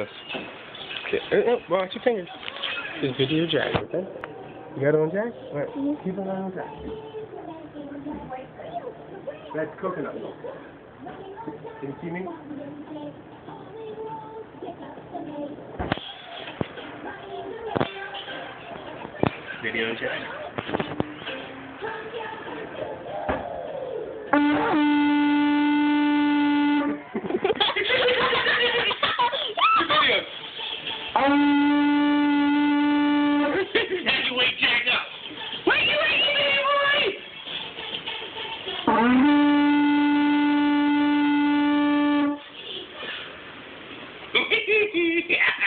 this. Okay. Uh, uh, watch your fingers. Just video Jack, okay? You got it on Jack? All right. Keep it on Jack. That's coconut. Can you see me? Video Jack. Oh! Heavyweight jacked up. Wakey, wakey, baby boy! Oh!